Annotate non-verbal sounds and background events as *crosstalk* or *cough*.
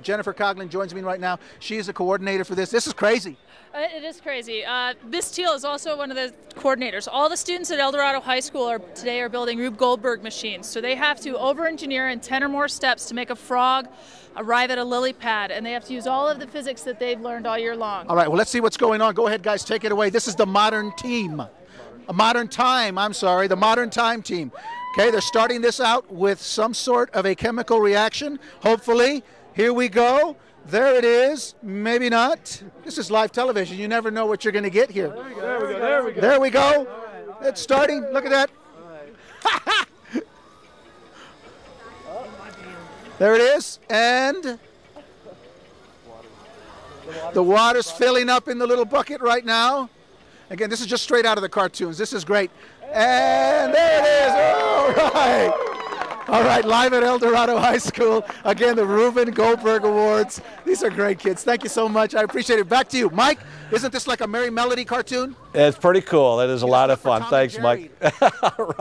Jennifer Coughlin joins me right now. She is a coordinator for this. This is crazy. Uh, it is crazy. Uh, Miss Teal is also one of the coordinators. All the students at El Dorado High School are today are building Rube Goldberg machines. So they have to over-engineer in 10 or more steps to make a frog arrive at a lily pad, and they have to use all of the physics that they've learned all year long. All right, well, let's see what's going on. Go ahead, guys, take it away. This is the modern team. A modern time, I'm sorry, the modern time team. Okay, they're starting this out with some sort of a chemical reaction, hopefully. Here we go. There it is. Maybe not. This is live television. You never know what you're going to get here. There we go. There we go. There we go. It's starting. Look at that. *laughs* there it is. And the water's filling up in the little bucket right now. Again, this is just straight out of the cartoons. This is great. And there it is. All right. All right, live at El Dorado High School. Again, the Reuben Goldberg Awards. These are great kids. Thank you so much. I appreciate it. Back to you. Mike, isn't this like a Merry Melody cartoon? It's pretty cool. It is a lot of fun. Thanks, Mike. *laughs*